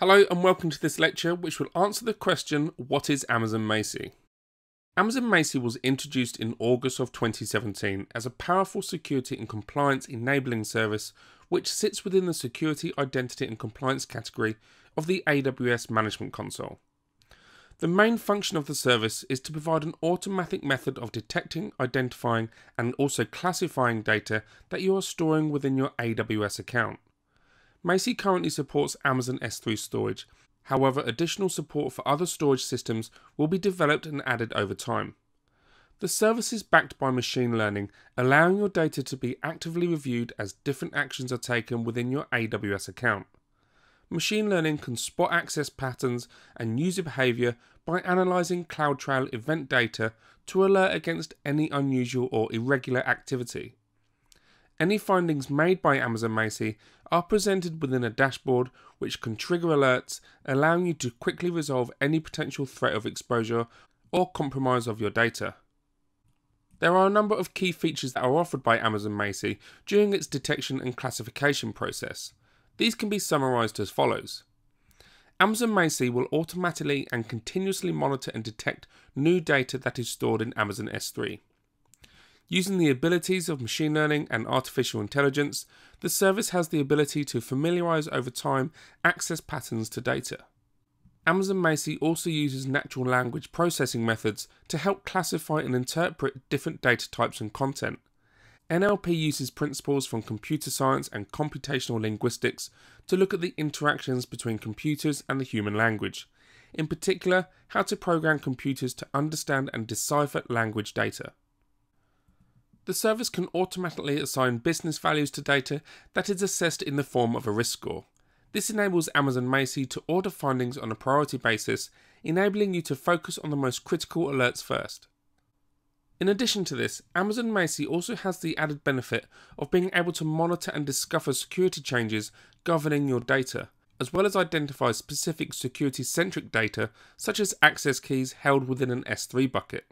Hello and welcome to this lecture which will answer the question what is Amazon Macie? Amazon Macie was introduced in August of 2017 as a powerful security and compliance enabling service which sits within the security, identity and compliance category of the AWS Management Console. The main function of the service is to provide an automatic method of detecting, identifying and also classifying data that you are storing within your AWS account. Macie currently supports Amazon S3 storage, however additional support for other storage systems will be developed and added over time. The service is backed by machine learning, allowing your data to be actively reviewed as different actions are taken within your AWS account. Machine learning can spot access patterns and user behavior by analyzing CloudTrail event data to alert against any unusual or irregular activity. Any findings made by Amazon Macie are presented within a dashboard which can trigger alerts, allowing you to quickly resolve any potential threat of exposure or compromise of your data. There are a number of key features that are offered by Amazon Macie during its detection and classification process. These can be summarized as follows. Amazon Macie will automatically and continuously monitor and detect new data that is stored in Amazon S3. Using the abilities of machine learning and artificial intelligence, the service has the ability to familiarize over time access patterns to data. Amazon Macie also uses natural language processing methods to help classify and interpret different data types and content. NLP uses principles from computer science and computational linguistics to look at the interactions between computers and the human language, in particular, how to program computers to understand and decipher language data. The service can automatically assign business values to data that is assessed in the form of a risk score. This enables Amazon Macie to order findings on a priority basis, enabling you to focus on the most critical alerts first. In addition to this, Amazon Macie also has the added benefit of being able to monitor and discover security changes governing your data, as well as identify specific security centric data such as access keys held within an S3 bucket.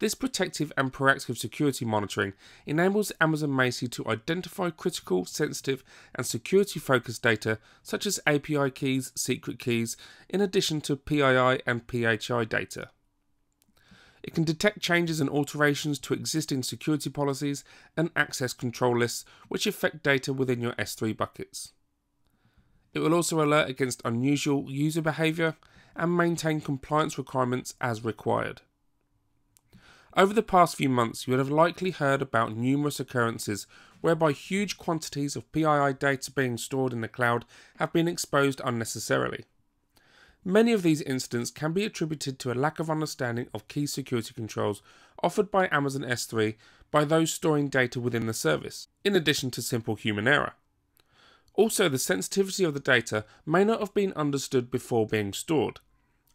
This protective and proactive security monitoring enables Amazon Macie to identify critical, sensitive, and security focused data such as API keys, secret keys, in addition to PII and PHI data. It can detect changes and alterations to existing security policies and access control lists which affect data within your S3 buckets. It will also alert against unusual user behavior and maintain compliance requirements as required. Over the past few months, you would have likely heard about numerous occurrences whereby huge quantities of PII data being stored in the cloud have been exposed unnecessarily. Many of these incidents can be attributed to a lack of understanding of key security controls offered by Amazon S3 by those storing data within the service, in addition to simple human error. Also, the sensitivity of the data may not have been understood before being stored.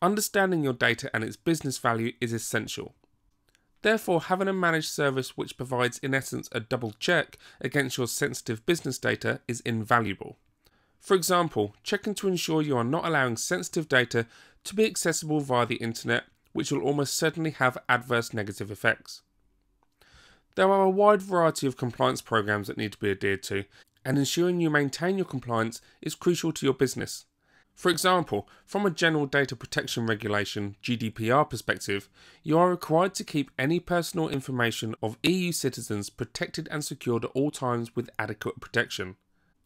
Understanding your data and its business value is essential. Therefore, having a managed service which provides in essence a double check against your sensitive business data is invaluable. For example, checking to ensure you are not allowing sensitive data to be accessible via the internet, which will almost certainly have adverse negative effects. There are a wide variety of compliance programs that need to be adhered to, and ensuring you maintain your compliance is crucial to your business. For example, from a General Data Protection Regulation GDPR perspective, you are required to keep any personal information of EU citizens protected and secured at all times with adequate protection.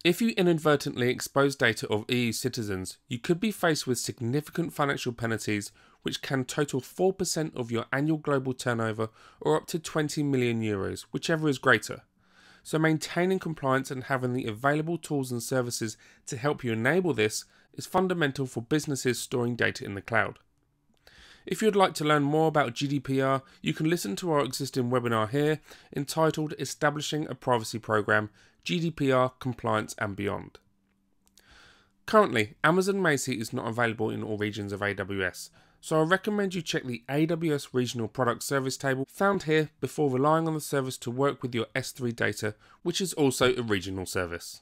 If you inadvertently expose data of EU citizens, you could be faced with significant financial penalties which can total 4% of your annual global turnover or up to 20 million euros, whichever is greater. So maintaining compliance and having the available tools and services to help you enable this is fundamental for businesses storing data in the cloud. If you'd like to learn more about GDPR, you can listen to our existing webinar here entitled Establishing a Privacy Program GDPR Compliance and Beyond. Currently, Amazon Macie is not available in all regions of AWS, so I recommend you check the AWS Regional Product Service table found here before relying on the service to work with your S3 data, which is also a regional service.